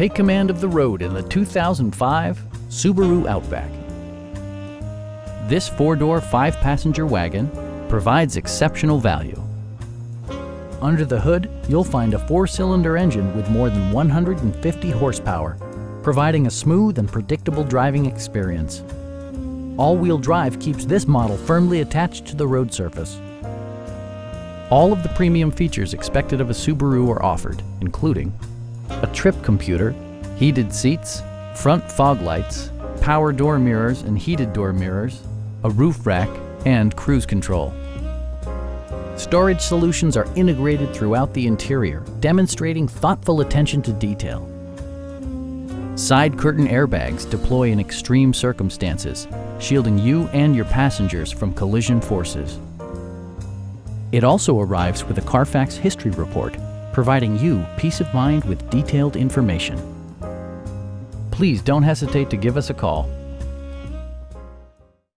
Take command of the road in the 2005 Subaru Outback. This four-door, five-passenger wagon provides exceptional value. Under the hood, you'll find a four-cylinder engine with more than 150 horsepower, providing a smooth and predictable driving experience. All-wheel drive keeps this model firmly attached to the road surface. All of the premium features expected of a Subaru are offered, including a trip computer, heated seats, front fog lights, power door mirrors and heated door mirrors, a roof rack, and cruise control. Storage solutions are integrated throughout the interior, demonstrating thoughtful attention to detail. Side curtain airbags deploy in extreme circumstances, shielding you and your passengers from collision forces. It also arrives with a Carfax history report, providing you peace of mind with detailed information. Please don't hesitate to give us a call